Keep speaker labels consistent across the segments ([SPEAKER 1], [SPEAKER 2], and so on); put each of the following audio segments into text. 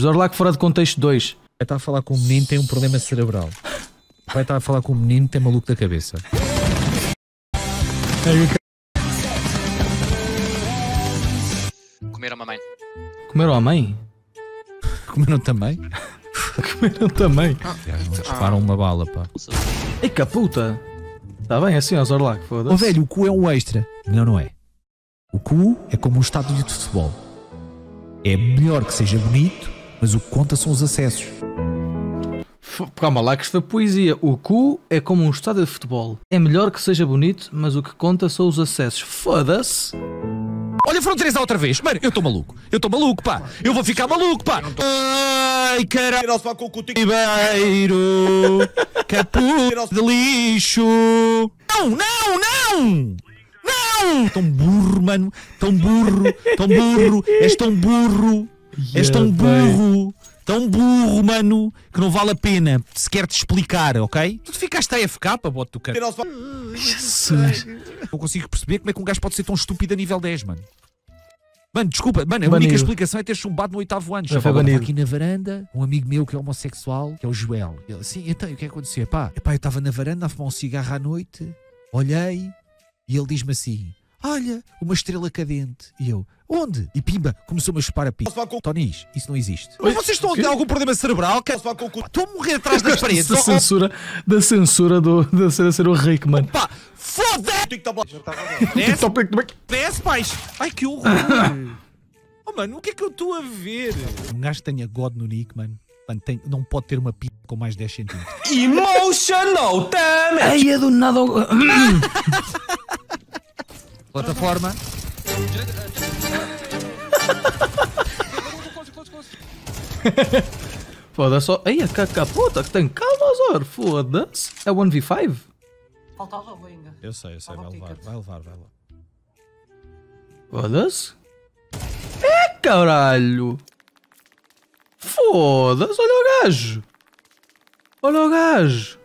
[SPEAKER 1] Zorlac fora de contexto 2.
[SPEAKER 2] Vai estar a falar com um menino que tem um problema cerebral. Vai estar a falar com um menino que tem maluco da cabeça.
[SPEAKER 3] Comeram a mãe.
[SPEAKER 1] Comeram a mãe?
[SPEAKER 2] Comeram também?
[SPEAKER 1] Comeram também.
[SPEAKER 2] Não disparam uma bala, pá.
[SPEAKER 1] Ei, que puta! Está bem assim, ó Zorlac,
[SPEAKER 2] Ó
[SPEAKER 1] foda-se.
[SPEAKER 2] velho, o cu é um extra. Não, não é. O cu é como um estádio de futebol. É melhor que seja bonito, mas o que conta são os acessos.
[SPEAKER 1] Calma lá, que isto foi poesia. O cu é como um estádio de futebol. É melhor que seja bonito, mas o que conta são os acessos. Foda-se!
[SPEAKER 2] Olha, foram três outra vez. Mano, eu estou maluco. Eu estou maluco, pá. Eu vou ficar maluco, pá. Ai, caralho. Ribeiro. Capu de lixo. Não, não, não. Não. Tão burro, mano. Tão burro. Tão burro. És tão burro. És tão burro. Tão burro, mano, que não vale a pena sequer te explicar, ok? Tu ficaste a FK, pá, bote do cara.
[SPEAKER 1] Jesus!
[SPEAKER 2] Não consigo perceber como é que um gajo pode ser tão estúpido a nível 10, mano. Mano, desculpa, mano, a
[SPEAKER 1] Banido.
[SPEAKER 2] única explicação é ter chumbado no oitavo ano.
[SPEAKER 1] Já
[SPEAKER 2] Estava aqui na varanda, um amigo meu que é homossexual, que é o Joel. Ele, sim, então, e o que é que aconteceu? Pá, epá, eu estava na varanda a fumar um cigarro à noite, olhei e ele diz-me assim: Olha, uma estrela cadente. E eu, onde? E pimba, começou-me a chupar a pipa. Tonis, isso não existe. Mas vocês estão a ter algum problema cerebral? Que... Estou a morrer atrás das paredes.
[SPEAKER 1] Da censura, da censura do, da cena ser o Rick, mano.
[SPEAKER 2] Pá, foda-se! Desce, desce, pais! Ai, que horror! oh, mano, o que é que eu estou a ver? Um gajo tenha God no nick, mano. Mano, tem- não pode ter uma pipa com mais 10 centímetros.
[SPEAKER 4] Emotional damage!
[SPEAKER 1] Ai, é do nada.
[SPEAKER 2] Plataforma.
[SPEAKER 1] Foda-se só. Ai, a caca puta que tem calma, Zor. Foda-se. É 1v5?
[SPEAKER 5] Faltava o ainda.
[SPEAKER 2] Eu sei, eu sei, vai levar, vai levar, vai levar.
[SPEAKER 1] Foda-se. É caralho. Foda-se, olha o gajo. Olha o gajo.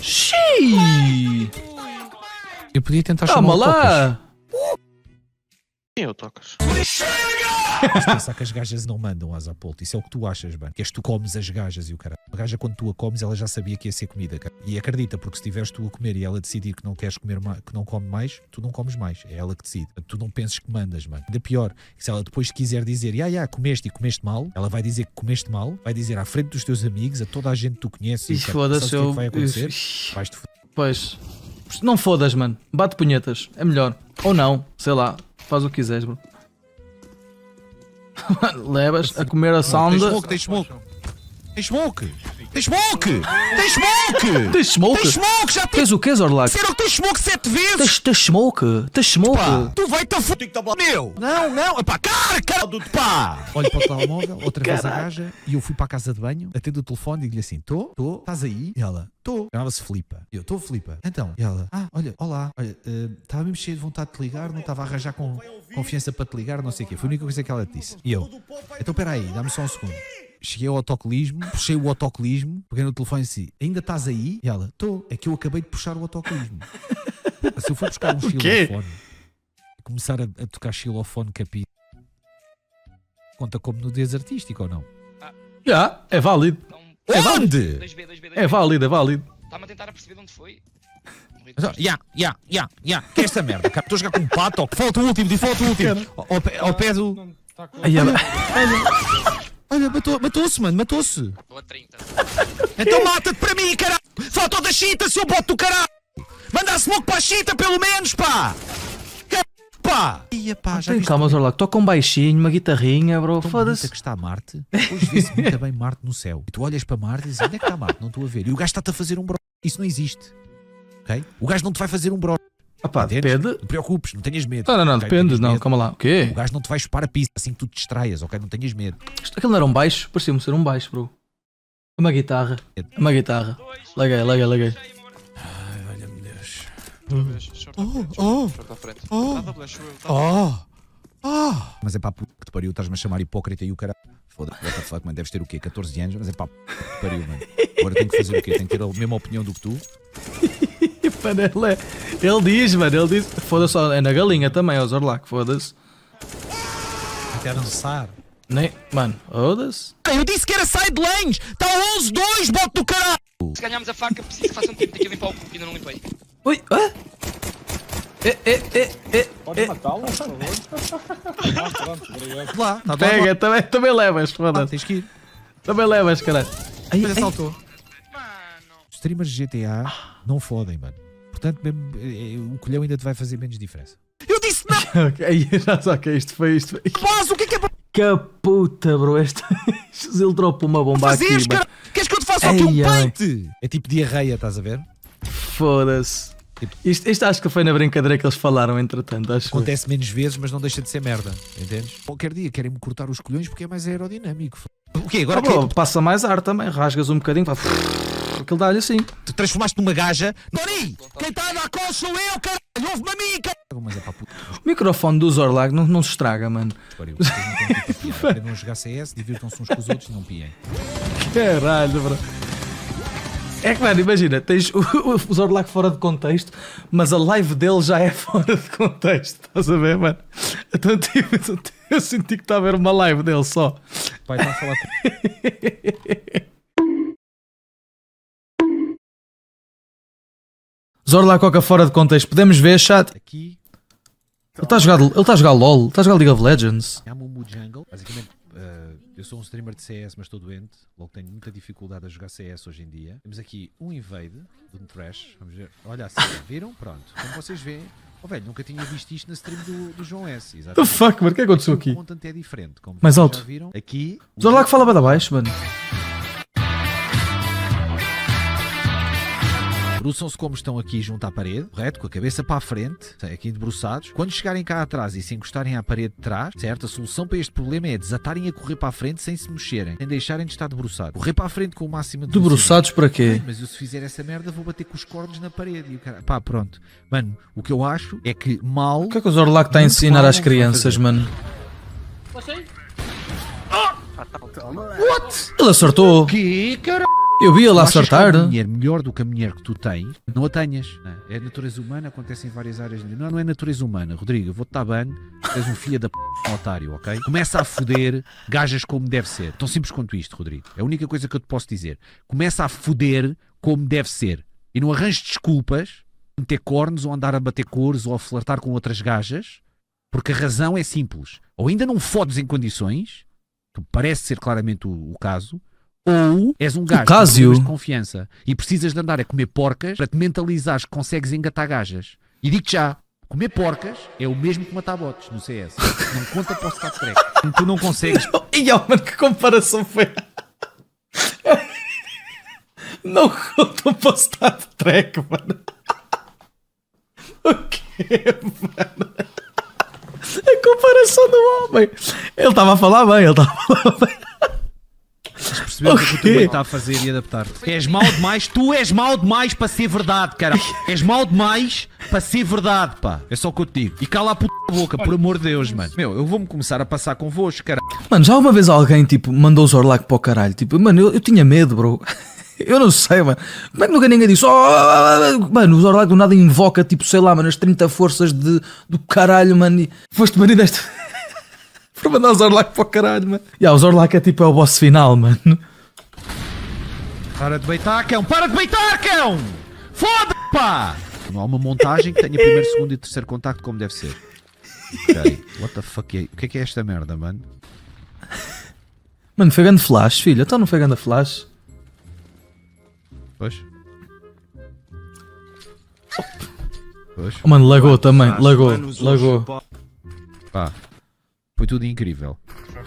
[SPEAKER 1] Xiii.
[SPEAKER 2] Eu podia tentar
[SPEAKER 1] Calma
[SPEAKER 2] chamar o
[SPEAKER 1] lá.
[SPEAKER 3] Quem eu tocas?
[SPEAKER 2] Tocas. Pensar que as gajas não mandam as Apolto. Isso é o que tu achas, mano. Que és tu comes as gajas e o cara. A gaja, quando tu a comes, ela já sabia que ia ser comida, cara. E acredita, porque se tiveres tu a comer e ela decidir que não queres comer mais, que não come mais, tu não comes mais. É ela que decide. Tu não penses que mandas, mano. Ainda pior, se ela depois quiser dizer, ya, ya, comeste e comeste mal, ela vai dizer que comeste mal, vai dizer à frente dos teus amigos, a toda a gente que tu conheces,
[SPEAKER 1] Ixi,
[SPEAKER 2] cara,
[SPEAKER 1] foda-se,
[SPEAKER 2] sabes o que é
[SPEAKER 1] eu-
[SPEAKER 2] que vai acontecer? Vais-te.
[SPEAKER 1] Pois. Não fodas, mano. Bate punhetas. É melhor. Ou não. Sei lá. Faz o que quiseres, bro. Levas a comer a sound.
[SPEAKER 2] Tem smoke, tem smoke. Tem smoke! Tem smoke! Tem smoke!
[SPEAKER 1] Tens smoke?
[SPEAKER 2] Tem smoke! Já te
[SPEAKER 1] Tens o que, Zorlac?
[SPEAKER 2] disseram que tens smoke sete vezes!
[SPEAKER 1] Tens, tens smoke? Tens smoke?
[SPEAKER 2] Pá, tu vai-te a foder, meu! Não, não, pá, cara, cara do pá! Olho para o telemóvel, outra vez a gaja, e eu fui para a casa de banho, atendo o telefone e digo-lhe assim: tô, tô, estás aí? E ela, tô. Chamava-se Filipa. Eu, tô, Filipa. Então, e ela, ah, olha, olá, olha, eh, estava mesmo cheio de vontade de te ligar, não estava a arranjar com confiança para te ligar, não sei o quê. Foi a única coisa que ela te disse. E eu, então espera aí, dá-me só um segundo. Cheguei ao autocolismo, puxei o autocolismo, peguei no telefone e disse: Ainda estás aí? E ela: Estou, é que eu acabei de puxar o autocolismo. Se eu for buscar um xilofone e começar a, a tocar xilofone capi, conta como nudez artística ou não?
[SPEAKER 1] Já, é válido.
[SPEAKER 3] Então,
[SPEAKER 1] É válido.
[SPEAKER 2] Onde?
[SPEAKER 3] 2B, 2B, 2B.
[SPEAKER 1] É válido, é válido.
[SPEAKER 3] Está-me a tentar a perceber de onde foi.
[SPEAKER 2] Ya, ya, ya, ya. Que é esta merda? cara? Estou a jogar com um pato. Falta o último, falta o último. Ao, pé- do.
[SPEAKER 1] Ai,
[SPEAKER 2] Olha, matou- matou-se, mano, matou-se.
[SPEAKER 3] Estou a 30.
[SPEAKER 2] Então mata-te para mim, caralho! Falta o da chita, seu bote do caralho! Manda smoke para a chita, pelo menos, pá! Pá! Ia, pá, já viste
[SPEAKER 1] calma, Zorlac. Toca um baixinho, uma guitarrinha, bro. Foda-se.
[SPEAKER 2] que está Marte? Hoje vê-se muito bem Marte no céu. E tu olhas para Marte e dizes, onde é que está Marte? Não estou a ver. E o gajo está-te a fazer um bro. Isso não existe. Ok? O gajo não te vai fazer um bro.
[SPEAKER 1] Ah pá,
[SPEAKER 2] Entendes?
[SPEAKER 1] depende.
[SPEAKER 2] Não te preocupes, não tenhas medo.
[SPEAKER 1] Não, não, não,
[SPEAKER 2] ok?
[SPEAKER 1] depende. Não,
[SPEAKER 2] medo.
[SPEAKER 1] calma lá. O quê?
[SPEAKER 2] O gajo não te vai chupar a pista assim que tu te distraias, ok? Não tenhas medo.
[SPEAKER 1] Isto- Aquilo não era um baixo? Parecia-me ser um baixo, bro. É Uma guitarra. É Uma guitarra. Leguei, leguei, leguei.
[SPEAKER 2] Olha-me Deus.
[SPEAKER 3] Oh, oh. Short à frente.
[SPEAKER 2] Oh.
[SPEAKER 3] Nada, Blash, eu-
[SPEAKER 2] Oh! Oh! Mas é pá, puto que te pariu, estás-me a chamar hipócrita e o cara. Foda-se, what the fuck, mano, deves ter o quê? 14 anos, mas é pá, puto que te pariu, mano. Agora tenho que fazer o quê? Tenho que ter a mesma opinião do que tu.
[SPEAKER 1] Mano, ele, diz, mano, ele diz. Foda-se, é na galinha também, ó Zorlac, foda-se.
[SPEAKER 2] Até dançar.
[SPEAKER 1] Nem. Mano, foda-se.
[SPEAKER 2] Eu disse que era side lanes! Está 11-2, bote do caralho!
[SPEAKER 3] Se ganharmos a faca, preciso que façam um tempo de que limpar o cu, ainda não limpei.
[SPEAKER 1] Ui, ah? É, é, é, é.
[SPEAKER 6] Pode matá-lo, por favor. Ah, pronto, obrigado.
[SPEAKER 2] Lá, está
[SPEAKER 1] Pega, também, também levas,
[SPEAKER 2] lá,
[SPEAKER 1] foda-se.
[SPEAKER 2] tens que ir.
[SPEAKER 1] Também levas, caralho. Ai.
[SPEAKER 2] assaltou.
[SPEAKER 3] Mano.
[SPEAKER 2] Streamers de GTA não fodem, mano. Portanto, eh, eh, o colhão ainda te vai fazer menos diferença. Eu disse não!
[SPEAKER 1] Ok, já só que isto foi isto.
[SPEAKER 2] Paz, o que é que é para
[SPEAKER 1] Que puta, bro. Este... Ele dropou uma bomba aqui,
[SPEAKER 2] fazeres, cara? Queres que eu te faça aqui um? É tipo diarreia, estás a ver?
[SPEAKER 1] Foda-se. Isto, isto acho que foi na brincadeira que eles falaram, entretanto. Acho.
[SPEAKER 2] Acontece menos vezes, mas não deixa de ser merda. Entendes? Qualquer dia querem-me cortar os colhões porque é mais aerodinâmico. O quê? Agora
[SPEAKER 1] Ah, bro, passa mais ar também. Rasgas um bocadinho. Faz... Aquilo dá-lhe assim.
[SPEAKER 2] te transformaste numa gaja? Dori! Quem está a dar call sou eu, caralho! Ouve-me a mim, caralho! É
[SPEAKER 1] O microfone do Zorlag não, não se estraga, mano.
[SPEAKER 2] a jogar CS, divirtam-se uns com os outros e não piem.
[SPEAKER 1] Caralho, bro. É que, mano, imagina, tens o, o Zorlag fora de contexto, mas a live dele já é fora de contexto. Estás a ver, mano? Então, tipo, eu senti que está a ver uma live dele só.
[SPEAKER 2] Pai, está a falar com...
[SPEAKER 1] Zorlag Coca fora de contexto. Podemos ver, chat.
[SPEAKER 2] Aqui,
[SPEAKER 1] Ele está a jogar, ele está a jogar LOL, está a jogar League of Legends.
[SPEAKER 2] Jungle. Basicamente, eh, eu sou um streamer de CS, mas estou doente. Logo tenho muita dificuldade a jogar CS hoje em dia. Temos aqui um invade de um trash. Vamos ver. Olha assim, viram? Pronto. Como vocês veem. Oh, velho, nunca tinha visto isto na stream do, do João S.
[SPEAKER 1] The
[SPEAKER 2] Exatamente.
[SPEAKER 1] fuck, mano, o que é que aconteceu
[SPEAKER 2] O
[SPEAKER 1] aqui?
[SPEAKER 2] content é diferente. Como
[SPEAKER 1] Mais alto.
[SPEAKER 2] Viram? Aqui. o
[SPEAKER 1] Zorlag fala bem abaixo, mano.
[SPEAKER 2] Debruçam-se como estão aqui junto à parede, correto? Com a cabeça para a frente, aqui debruçados. Quando chegarem cá atrás e se encostarem à parede de trás, certo? A solução para este problema é desatarem a correr para a frente sem se mexerem, sem deixarem de estar debruçados. Correr para a frente com o máximo de
[SPEAKER 1] Debruçados para quê?
[SPEAKER 2] Ai, Mas eu se fizer essa merda vou bater com os cornos na parede. E o cara... Pá, pronto. Mano, o que eu acho é que mal.
[SPEAKER 1] O que é que o Zorlag está a ensinar às crianças, mano? Ele acertou.
[SPEAKER 2] Que cara?
[SPEAKER 1] Eu vi ele
[SPEAKER 2] Tu achas que alguma mulher melhor do que a mulher que tu tens, não a tenhas. Não, É natureza humana, acontece em várias áreas. Não, não é natureza humana. Rodrigo, vou-te dar banho, tu és um filho da p... um otário, ok? Começa a foder gajas como deve ser. Tão simples quanto isto, Rodrigo. É a única coisa que eu te posso dizer. Começa a foder como deve ser. E não arranjes desculpas, meter cornos, ou andar a bater cores, ou a flertar com outras gajas, porque a razão é simples. Ou ainda não fodes em condições, que parece ser claramente o, o caso, ou és um gajo com
[SPEAKER 1] Cásio.
[SPEAKER 2] de confiança e precisas de andar a comer porcas para te mentalizares que consegues engatar gajas. E digo-te já, comer porcas é o mesmo que matar botes no CS. Não conta para o Star Trek. Tu não consegues.
[SPEAKER 1] Ih, oh, mano, que comparação foi? Não contam para o Star Trek, mano. O quê, mano? A comparação do homem. Ele estava a falar bem, ele estava a falar bem.
[SPEAKER 2] Perceber o que é que o teu mãe está a fazer e adaptar-te. És mau demais, tu és mau demais para ser verdade, cara. És mau demais para ser verdade, pá. É só o que eu te digo. E cala a puta boca, por amor de Deus, mano. Meu, eu vou-me começar a passar convosco, cara.
[SPEAKER 1] Mano, já uma vez alguém, tipo, mandou o Zorlag para o caralho. Tipo, mano, eu, eu tinha medo, bro. Eu não sei, mano. Como é que nunca ninguém disse? Oh, mano, o Zorlag do nada invoca, tipo, sei lá, mano, as 30 forças de, do caralho, mano. E foste banido desta. Por mandar o Zorlag para o caralho, mano. E yeah, o Zorlag é tipo é o boss final, mano.
[SPEAKER 2] Para de beitar, cão! Para de beitar, cão! Foda-se, pá! Não há uma montagem que tenha primeiro, segundo e terceiro contacto como deve ser. Ok. What the fuck é? O que é que é esta merda, mano?
[SPEAKER 1] Mano, foi grande flash, filho. Então não foi grande flash.
[SPEAKER 2] Pois. Pois.
[SPEAKER 1] Oh, mano, lagou também. Lagou, lagou.
[SPEAKER 2] Pá. Foi tudo incrível.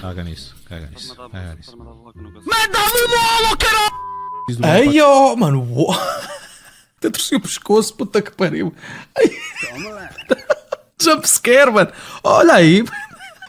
[SPEAKER 2] Caga nisso. Caga nisso. Caga nisso.
[SPEAKER 1] Manda-me bola, caralho! Ei, oh, mano. uou. Até torci o pescoço, puta que pariu. Ai. Jumpscare, mano. Olha aí.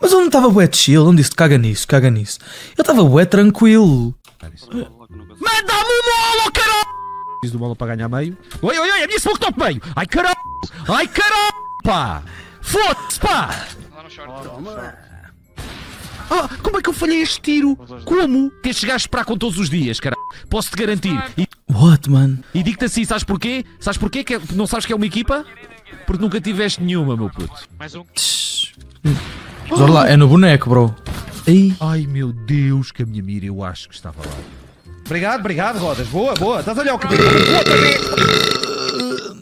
[SPEAKER 1] Mas eu não estava bué chill, não disse caga nisso, caga nisso. Eu estava bué tranquilo. Manda-me bola, caralho!
[SPEAKER 2] Preciso de bola para ganhar meio. Oi, oi, oi, a minha smoke top meio. Ai caralho! Ai caralho! Pá! Foda-se, pá!
[SPEAKER 3] Lá no short.
[SPEAKER 2] Ah, como é que eu falhei este tiro? Como? Que estes gajos esperar com todos os dias, caralho. Posso-te garantir. E,
[SPEAKER 1] What, man?
[SPEAKER 2] e digo-te assim, sabes porquê? Sabes porquê? Que é- não sabes que é uma equipa? Porque nunca tiveste nenhuma, meu puto.
[SPEAKER 3] Mais um.
[SPEAKER 1] Zorla, é no boneco, bro. Ei,
[SPEAKER 2] Ai meu Deus, que a minha mira eu acho que estava lá. Obrigado, obrigado, Rodas. Boa, boa. Estás a olhar o cabelo. Outra vez.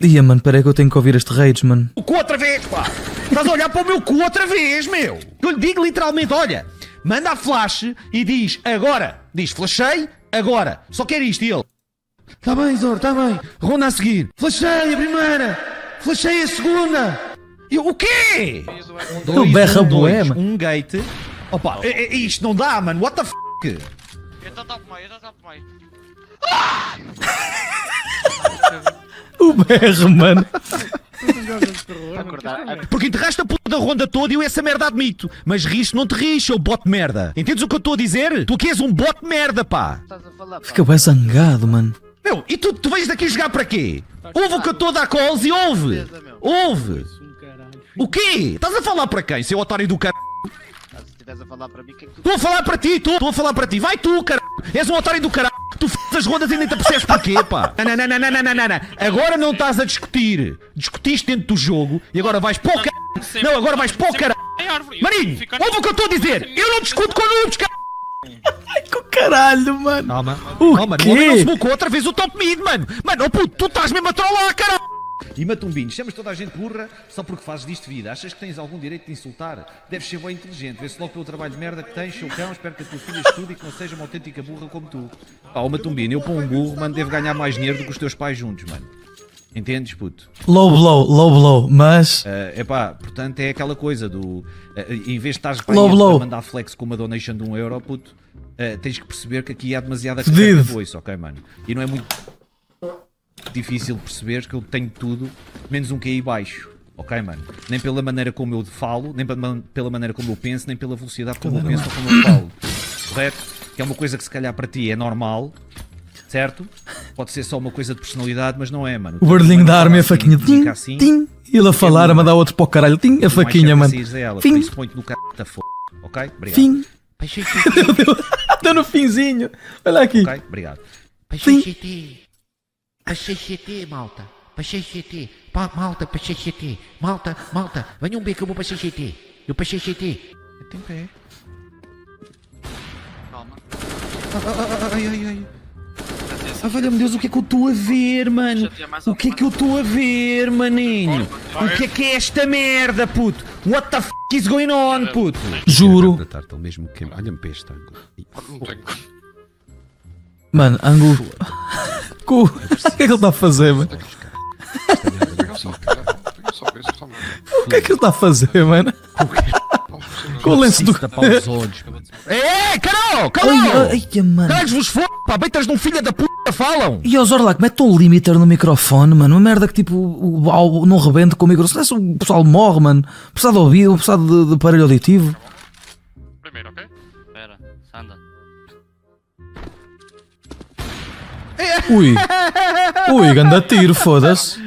[SPEAKER 1] ia, mano, peraí que eu tenho que ouvir este raids, mano.
[SPEAKER 2] O cu outra vez, pá! Estás a olhar para o meu cu outra vez, meu! Eu lhe digo literalmente, olha, manda a flash e diz agora. Diz flashei, agora. Só quer isto e ele. Tá bem, Zor, tá bem. Ronda a seguir. Flashei a primeira. Flashei a segunda. E eu, o quê?
[SPEAKER 1] Ele berra
[SPEAKER 2] um, dois. Um gate. Opa, é- é- isto não dá, mano. What the f***?
[SPEAKER 3] Eu estou top meio, eu estou top meio.
[SPEAKER 1] O berro, mano.
[SPEAKER 2] Porque enterraste a puta da ronda toda e eu essa merda admito. Mas riste não te riste, seu bote de merda. Entendes o que eu estou a dizer? Tu que és um bote de merda, pá.
[SPEAKER 1] Fica bem zangado, mano.
[SPEAKER 2] Meu, e tu, tu vens daqui jogar para quê? Ouve o que eu estou a dar calls e ouve! Ouve! O quê? Estás a falar para quem, seu otário do car...
[SPEAKER 7] Se estivesse a falar para mim, o que é
[SPEAKER 2] Estou a falar para ti, estou estou a falar para ti. Vai tu, caralho! És um otário do caralho! Tu f as rondas e nem te percebes porquê, pá! Não, não, não, não, não, não, não, não. Agora não estás a discutir. Discutiste dentro do jogo e agora vais para o caralho! Não, agora vais para o
[SPEAKER 3] árvore.
[SPEAKER 2] Marinho, ouve o que eu estou a dizer! Eu não discuto com noobs, caralho!
[SPEAKER 1] Com caralho, mano.
[SPEAKER 2] Calma,
[SPEAKER 1] O
[SPEAKER 2] calma,
[SPEAKER 1] quê?
[SPEAKER 2] o homem não se outra vez o top mid, mano! Mano, oh puto, tu estás mesmo a trollar, caralho! E Matumbinho, chamas toda a gente burra só porque fazes disto vida. Achas que tens algum direito de insultar? Deves ser bem inteligente. Vê-se logo pelo trabalho de merda que tens, seu cão. Espero que a tua filha estude e que não seja uma autêntica burra como tu. Pá, o Matumbinho, eu para um burro, mano, devo ganhar mais dinheiro do que os teus pais juntos, mano. Entendes, puto?
[SPEAKER 1] Low blow, low blow, mas.
[SPEAKER 2] É pá, portanto é aquela coisa do. eh, em vez de estares para mandar flex com uma donation de um euro, puto, eh, tens que perceber que aqui há demasiada voice, ok, mano? E não é muito difícil perceber que eu tenho tudo, menos um QI baixo. Ok, mano? Nem pela maneira como eu falo, nem pela- maneira como eu penso, nem pela velocidade como eu penso ou como eu falo. Correto? Que é uma coisa que se calhar para ti é normal, certo? Pode ser só uma coisa de personalidade, mas não é, mano.
[SPEAKER 1] O barulhinho da arma e a faquinha.
[SPEAKER 2] assim,
[SPEAKER 1] Tim,
[SPEAKER 2] assim,
[SPEAKER 1] tim. E ele a falar, a mandar outro para o caralho. Tim, a
[SPEAKER 2] mais
[SPEAKER 1] faquinha, mano.
[SPEAKER 2] a ela,
[SPEAKER 1] Fim.
[SPEAKER 2] por isso no c... da f... Ok? Obrigado.
[SPEAKER 1] Fim. Está no finzinho. Olha aqui.
[SPEAKER 2] Ok? Obrigado.
[SPEAKER 8] Pachexete. Pachexete, malta. Pachexete. Pa, malta, pachexete. Malta, malta. Venham ver que eu vou pachexete. Eu pachexete.
[SPEAKER 2] Tem pé.
[SPEAKER 3] Calma.
[SPEAKER 2] Ai, ai, ai. Ah, valha-me Deus, o que é que eu estou a ver, mano? O que é que eu estou a ver, maninho? O que é que é esta merda, puto? What the f is going on, puto?
[SPEAKER 1] Juro.
[SPEAKER 9] Olha-me para este ângulo.
[SPEAKER 1] Mano, ângulo. Cu. O que é que ele está a fazer, mano? O que é que ele está a fazer, mano? Com o lenço do.
[SPEAKER 2] É, Carol!
[SPEAKER 1] ai, mano.
[SPEAKER 2] Caralho-vos for, pá, beitas de um filho da puta, falam!
[SPEAKER 1] E aos Orlac, mete um limiter no microfone, mano. Uma merda que tipo o, o, não rebente com o microfone. O pessoal morre, mano. Precisa de ouvido, precisa de, de aparelho auditivo. Ui. Ui, ganda tiro, foda-se.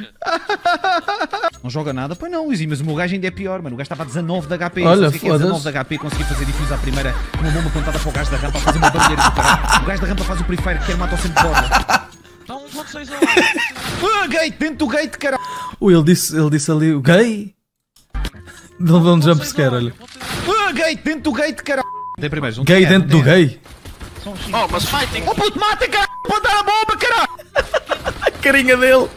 [SPEAKER 2] Não joga nada? Pois não, Luizinho, mas o meu gajo ainda é pior, mano. O gajo estava a 19 de HP.
[SPEAKER 1] Olha,
[SPEAKER 2] é
[SPEAKER 1] foda-se.
[SPEAKER 2] 19 de HP, consegui fazer difuse à primeira, uma bomba apontada para o gajo da rampa a fazer uma barulheira do caralho. O gajo da rampa faz o prefire que quer matar o sempre borda.
[SPEAKER 3] Então, 1.6
[SPEAKER 2] Ah, gate, dentro do gate, caralho.
[SPEAKER 1] Ui, ele disse, ele disse ali o gay. Não deu um jump scare, olha.
[SPEAKER 2] Ah, gate, dentro do gate, caralho. Tem primeiro,
[SPEAKER 1] Gay dentro do gay.
[SPEAKER 3] Oh, mas fighting!
[SPEAKER 2] Oh puto, mata, caralho. Pode dar a bomba, caralho.
[SPEAKER 1] A carinha dele.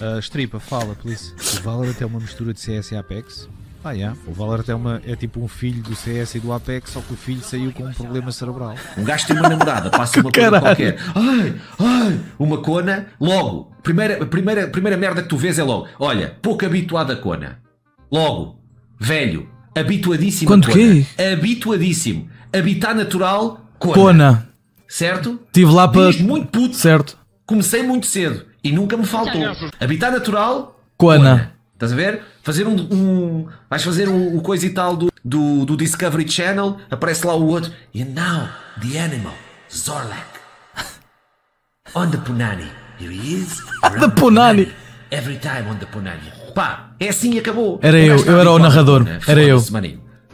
[SPEAKER 9] Uh, Stripa, fala, please. O Valorant é uma mistura de CS e Apex. Ah, yeah. O Valorant é, uma, é tipo um filho do CS e do Apex, só que o filho saiu com um problema cerebral.
[SPEAKER 10] Um gajo tem uma namorada, passa uma coisa qualquer. Ai, ai, uma cona, logo. Primeira, primeira, primeira merda que tu vês é logo. Olha, pouco habituado a cona. Logo, velho, habituadíssimo
[SPEAKER 1] Quanto
[SPEAKER 10] a cona.
[SPEAKER 1] quê?
[SPEAKER 10] Habituadíssimo. Habitat natural, cona.
[SPEAKER 1] Cona.
[SPEAKER 10] Certo?
[SPEAKER 1] Estive lá para.
[SPEAKER 10] Muito puto.
[SPEAKER 1] Certo.
[SPEAKER 10] Comecei muito cedo e nunca me faltou. Habitat natural,
[SPEAKER 1] Cona.
[SPEAKER 10] Estás a ver? Fazer um. um- vais fazer o, o coisa e tal do, do, do Discovery Channel, aparece lá o outro. And now, the animal, Zorlak. On the Punani. Here he is.
[SPEAKER 1] the Punani.
[SPEAKER 10] Every time on the Punani. Pá, é assim e acabou.
[SPEAKER 1] Era eu, eu era o narrador, era eu.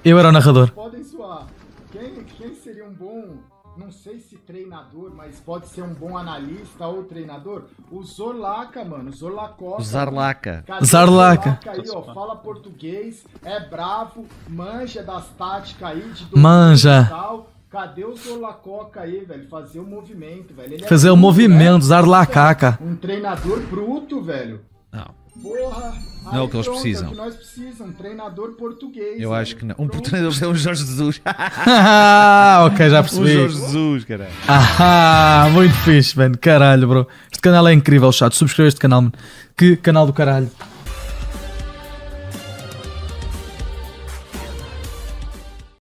[SPEAKER 1] Eu era o narrador.
[SPEAKER 6] Podem suar. Quem, quem seria um bom não sei se treinador, mas pode ser um bom analista ou treinador. O Zorlaca, mano. Zorlacoca.
[SPEAKER 9] O Zarlaca.
[SPEAKER 6] Cadê o
[SPEAKER 1] Zarlaca.
[SPEAKER 6] aí, ó, fala português, é bravo, manja das táticas aí de
[SPEAKER 1] Manja.
[SPEAKER 6] e tal. Cadê o Zorlacoca aí, velho? Fazer o movimento, velho. Ele é
[SPEAKER 1] Fazer o
[SPEAKER 6] bruto,
[SPEAKER 1] movimento,
[SPEAKER 6] né?
[SPEAKER 1] Zarlacaca.
[SPEAKER 6] Um treinador bruto, velho.
[SPEAKER 9] Não.
[SPEAKER 6] Porra.
[SPEAKER 9] Não é o que eles
[SPEAKER 6] pronto,
[SPEAKER 9] precisam.
[SPEAKER 6] É o que nós precisamos. Treinador português.
[SPEAKER 9] Eu acho que não. Um treinador é um Jorge Jesus.
[SPEAKER 1] Ah, ok, já percebi.
[SPEAKER 9] Jorge Jesus, cara.
[SPEAKER 1] Ah, muito fixe, mano. Caralho, bro. Este canal é incrível, chato. Subscreva este canal, mano. Que canal do caralho.